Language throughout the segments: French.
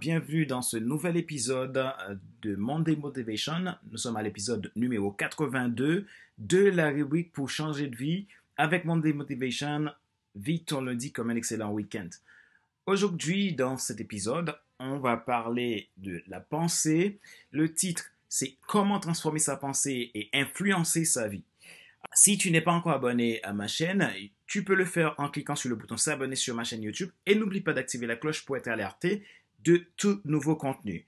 bienvenue dans ce nouvel épisode euh, de Monday Motivation. Nous sommes à l'épisode numéro 82 de la rubrique pour changer de vie avec Monday Motivation. Vis ton lundi comme un excellent week-end. Aujourd'hui, dans cet épisode, on va parler de la pensée. Le titre, c'est Comment transformer sa pensée et influencer sa vie. Si tu n'es pas encore abonné à ma chaîne, tu peux le faire en cliquant sur le bouton s'abonner sur ma chaîne YouTube et n'oublie pas d'activer la cloche pour être alerté de tout nouveau contenu.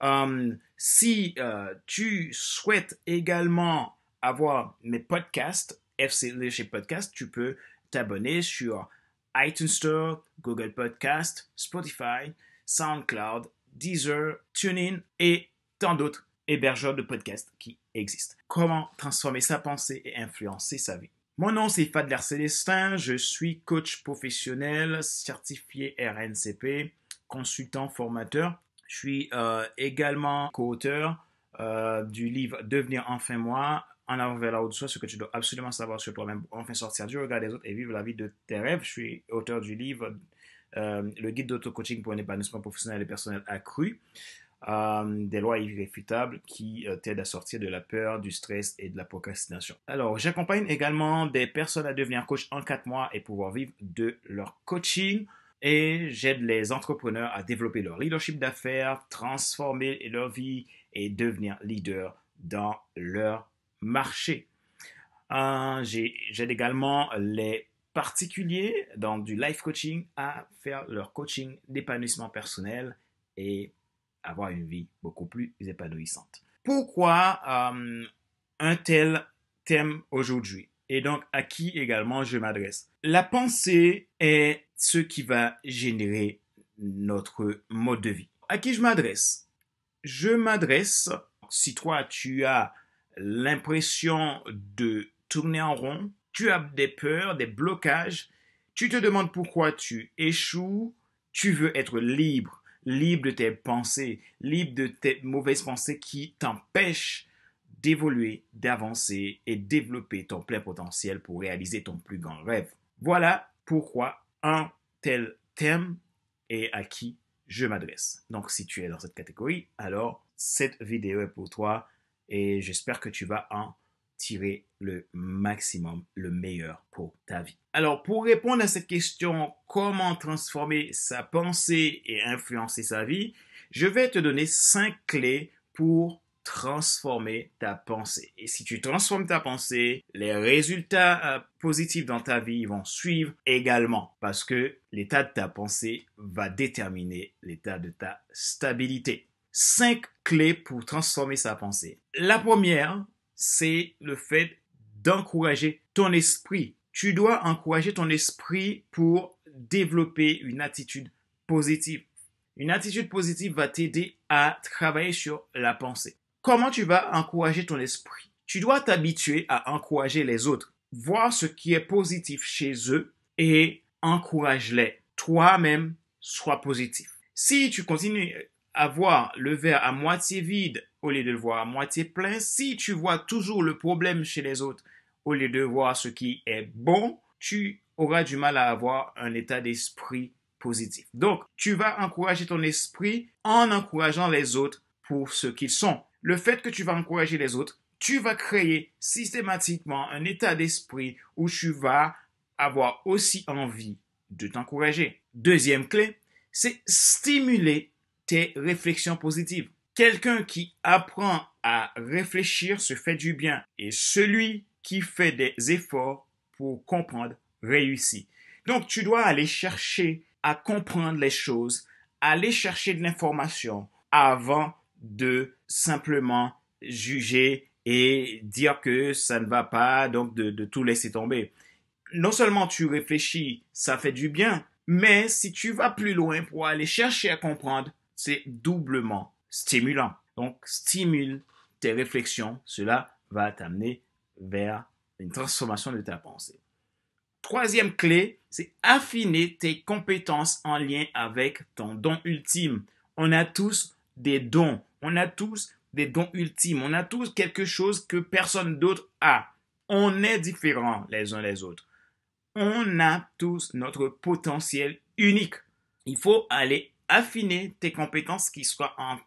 Um, si euh, tu souhaites également avoir mes podcasts, FC Leadership Podcast, tu peux t'abonner sur iTunes Store, Google Podcast, Spotify, SoundCloud, Deezer, TuneIn et tant d'autres hébergeurs de podcasts qui existent. Comment transformer sa pensée et influencer sa vie? Mon nom c'est Fadler Célestin, je suis coach professionnel certifié RNCP, consultant formateur. Je suis euh, également co-auteur euh, du livre Devenir enfin moi, en avant vers la haute soi, ce que tu dois absolument savoir sur toi-même enfin sortir du regard des autres et vivre la vie de tes rêves. Je suis auteur du livre euh, Le guide d'auto-coaching pour un épanouissement professionnel et personnel accru. Des lois irréfutables qui t'aident à sortir de la peur, du stress et de la procrastination. Alors, j'accompagne également des personnes à devenir coach en 4 mois et pouvoir vivre de leur coaching. Et j'aide les entrepreneurs à développer leur leadership d'affaires, transformer leur vie et devenir leader dans leur marché. Euh, j'aide également les particuliers dans du life coaching à faire leur coaching d'épanouissement personnel et avoir une vie beaucoup plus épanouissante. Pourquoi euh, un tel thème aujourd'hui? Et donc à qui également je m'adresse? La pensée est ce qui va générer notre mode de vie. À qui je m'adresse? Je m'adresse, si toi tu as l'impression de tourner en rond, tu as des peurs, des blocages, tu te demandes pourquoi tu échoues, tu veux être libre libre de tes pensées, libre de tes mauvaises pensées qui t'empêchent d'évoluer, d'avancer et développer ton plein potentiel pour réaliser ton plus grand rêve. Voilà pourquoi un tel thème est à qui je m'adresse. Donc si tu es dans cette catégorie, alors cette vidéo est pour toi et j'espère que tu vas en tirer le maximum, le meilleur pour ta vie. Alors, pour répondre à cette question, comment transformer sa pensée et influencer sa vie, je vais te donner cinq clés pour transformer ta pensée. Et si tu transformes ta pensée, les résultats euh, positifs dans ta vie vont suivre également parce que l'état de ta pensée va déterminer l'état de ta stabilité. Cinq clés pour transformer sa pensée. La première, c'est le fait d'encourager ton esprit. Tu dois encourager ton esprit pour développer une attitude positive. Une attitude positive va t'aider à travailler sur la pensée. Comment tu vas encourager ton esprit? Tu dois t'habituer à encourager les autres. Voir ce qui est positif chez eux et encourage-les. Toi-même, sois positif. Si tu continues à voir le verre à moitié vide au lieu de le voir à moitié plein, si tu vois toujours le problème chez les autres au lieu de voir ce qui est bon, tu auras du mal à avoir un état d'esprit positif. Donc, tu vas encourager ton esprit en encourageant les autres pour ce qu'ils sont. Le fait que tu vas encourager les autres, tu vas créer systématiquement un état d'esprit où tu vas avoir aussi envie de t'encourager. Deuxième clé, c'est stimuler tes réflexions positives. Quelqu'un qui apprend à réfléchir se fait du bien et celui qui fait des efforts pour comprendre réussit. Donc tu dois aller chercher à comprendre les choses, aller chercher de l'information avant de simplement juger et dire que ça ne va pas, donc de, tout laisser tomber. Non seulement tu réfléchis, ça fait du bien, mais si tu vas plus loin pour aller chercher à comprendre, c'est doublement stimulant. Donc, stimule tes réflexions. Cela va t'amener vers une transformation de ta pensée. Troisième clé, c'est affiner tes compétences en lien avec ton don ultime. On a tous des dons. On a tous des dons ultimes. On a tous quelque chose que personne d'autre a. On est différents les uns les autres. On a tous notre potentiel unique. Il faut aller affiner tes compétences qui soient en,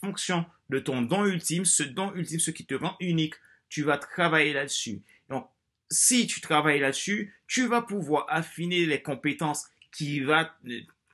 fonction de ton don ultime, ce don ultime, ce qui te rend unique. Tu vas travailler là-dessus. Donc, si tu travailles là-dessus, tu vas pouvoir affiner les compétences qui vont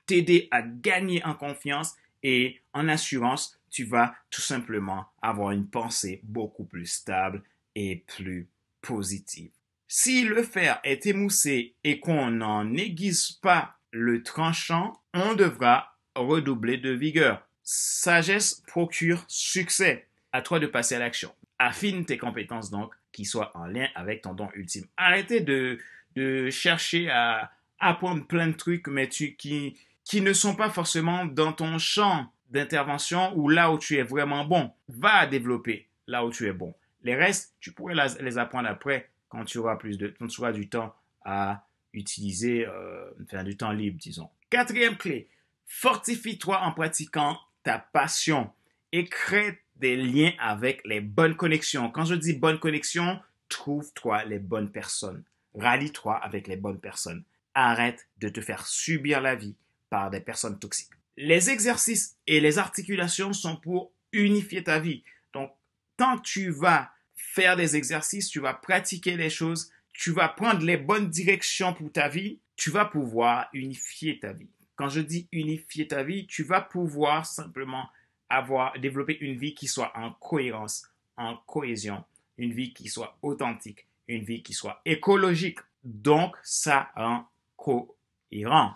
t'aider à gagner en confiance et en assurance. Tu vas tout simplement avoir une pensée beaucoup plus stable et plus positive. Si le fer est émoussé et qu'on n'en aiguise pas le tranchant, on devra redoubler de vigueur. Sagesse procure succès. À toi de passer à l'action. Affine tes compétences donc qui soient en lien avec ton don ultime. Arrêtez de, de chercher à apprendre plein de trucs, mais qui, qui ne sont pas forcément dans ton champ d'intervention ou là où tu es vraiment bon. Va développer là où tu es bon. Les restes, tu pourrais les apprendre après quand tu auras plus de, du temps à utiliser, euh, enfin, du temps libre, disons. Quatrième clé, fortifie-toi en pratiquant ta passion et crée des liens avec les bonnes connexions. Quand je dis bonnes connexions, trouve-toi les bonnes personnes. Rallie-toi avec les bonnes personnes. Arrête de te faire subir la vie par des personnes toxiques. Les exercices et les articulations sont pour unifier ta vie. Donc, tant tu vas faire des exercices, tu vas pratiquer les choses, tu vas prendre les bonnes directions pour ta vie, tu vas pouvoir unifier ta vie. Quand je dis unifier ta vie, tu vas pouvoir simplement avoir, développer une vie qui soit en cohérence, en cohésion, une vie qui soit authentique, une vie qui soit écologique. Donc, ça rend cohérent.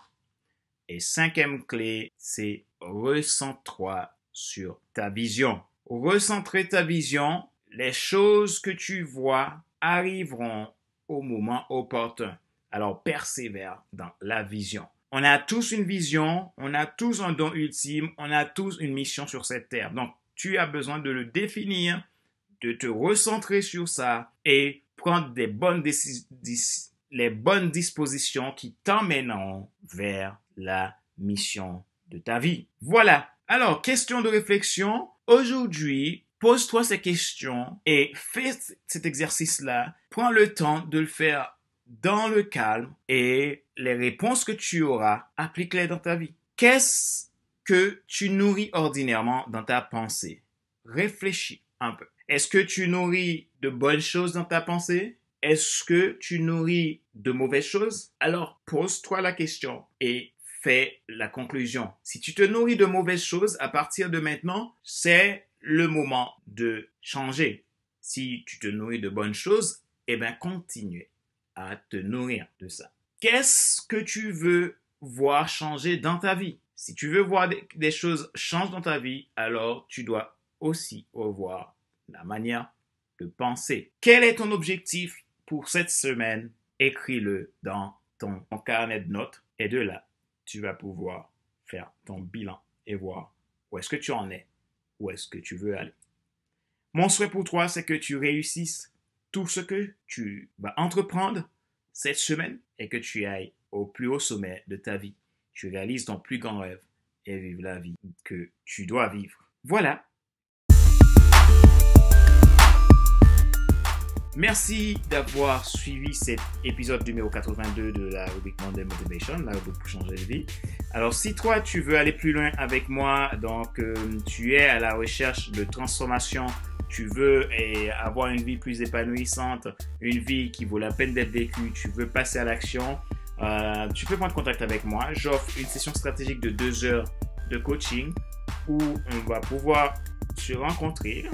Et cinquième clé, c'est recentre-toi sur ta vision. Recentrer ta vision, les choses que tu vois arriveront au moment opportun. Alors persévère dans la vision. On a tous une vision, on a tous un don ultime, on a tous une mission sur cette terre. Donc tu as besoin de le définir, de te recentrer sur ça et prendre les bonnes dispositions qui t'emmèneront vers la mission de ta vie. Voilà. Alors, question de réflexion. Aujourd'hui, Pose-toi ces questions et fais cet exercice-là. Prends le temps de le faire dans le calme et les réponses que tu auras, applique-les dans ta vie. Qu'est-ce que tu nourris ordinairement dans ta pensée? Réfléchis un peu. Est-ce que tu nourris de bonnes choses dans ta pensée? Est-ce que tu nourris de mauvaises choses? Alors pose-toi la question et fais la conclusion. Si tu te nourris de mauvaises choses, à partir de maintenant, c'est le moment de changer. Si tu te nourris de bonnes choses, eh bien, continue à te nourrir de ça. Qu'est-ce que tu veux voir changer dans ta vie? Si tu veux voir des, choses changer dans ta vie, alors tu dois aussi revoir la manière de penser. Quel est ton objectif pour cette semaine? Écris-le dans ton carnet de notes et de là, tu vas pouvoir faire ton bilan et voir où est-ce que tu en es où est-ce que tu veux aller. Mon souhait pour toi, c'est que tu réussisses tout ce que tu vas entreprendre cette semaine et que tu ailles au plus haut sommet de ta vie. Tu réalises ton plus grand rêve et vives la vie que tu dois vivre. Voilà, Merci d'avoir suivi cet épisode numéro 82 de la rubrique Monday Motivation, la rubrique pour changer de vie. Alors, si toi, tu veux aller plus loin avec moi, donc euh, tu es à la recherche de transformation, tu veux avoir une vie plus épanouissante, une vie qui vaut la peine d'être vécue, tu veux passer à l'action, euh, tu peux prendre contact avec moi. J'offre une session stratégique de deux heures de coaching où on va pouvoir se rencontrer,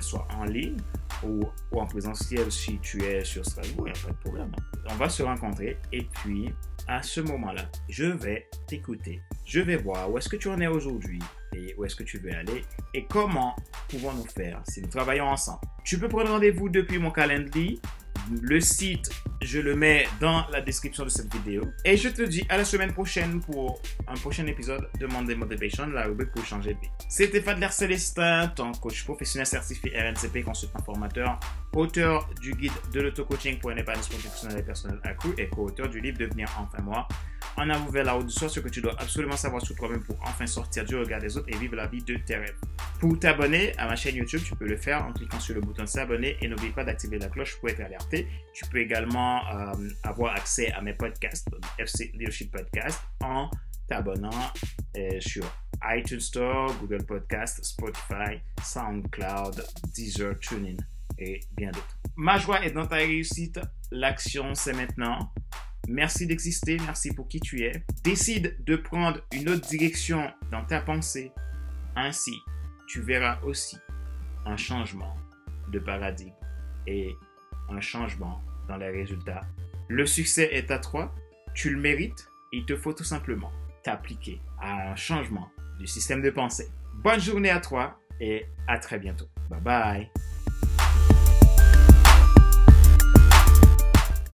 soit en ligne ou, en présentiel si tu es sur Strasbourg, il n'y a pas de problème. On va se rencontrer et puis à ce moment-là, je vais t'écouter. Je vais voir où est-ce que tu en es aujourd'hui et où est-ce que tu veux aller et comment pouvons-nous faire si nous travaillons ensemble. Tu peux prendre rendez-vous depuis mon calendrier le site, je le mets dans la description de cette vidéo. Et je te dis à la semaine prochaine pour un prochain épisode de Monday Motivation, la rubrique pour changer de vie. C'était Fadler Célestin, ton coach professionnel certifié RNCP, consultant formateur, auteur du guide de l'auto-coaching pour un épanouissement professionnel et personnel accru et co-auteur du livre Devenir enfin moi. En avant vers la route du soir, ce que tu dois absolument savoir sur toi-même pour enfin sortir du regard des autres et vivre la vie de tes rêves. Pour t'abonner à ma chaîne YouTube, tu peux le faire en cliquant sur le bouton s'abonner et n'oublie pas d'activer la cloche pour être alerté. Tu peux également euh, avoir accès à mes podcasts, FC Leadership Podcast, en t'abonnant euh, sur iTunes Store, Google Podcast, Spotify, SoundCloud, Deezer, TuneIn et bien d'autres. Ma joie est dans ta réussite. L'action, c'est maintenant. Merci d'exister, merci pour qui tu es. Décide de prendre une autre direction dans ta pensée. Ainsi, tu verras aussi un changement de paradigme et un changement dans les résultats. Le succès est à toi, tu le mérites, il te faut tout simplement t'appliquer à un changement du système de pensée. Bonne journée à toi et à très bientôt. Bye bye.